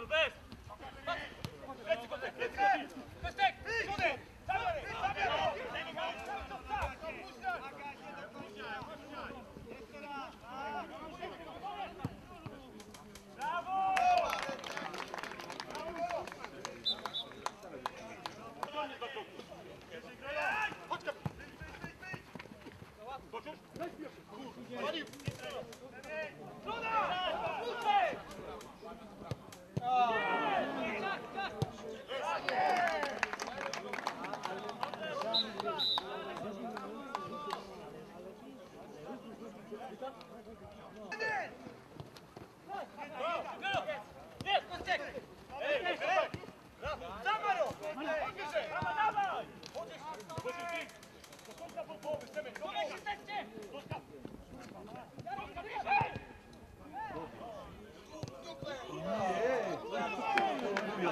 Chodź, Chodź,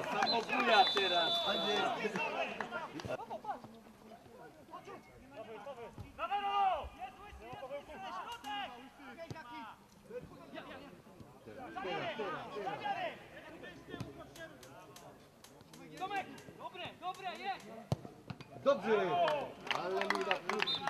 Samobuja teraz. A nie. Teraz, teraz, teraz. Dobrze! Ale mi na krótki,